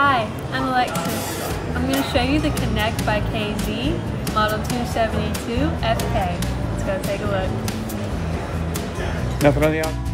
Hi, I'm Alexis. I'm going to show you the Connect by KZ Model 272 FK. Let's go take a look. Nothing on the outside?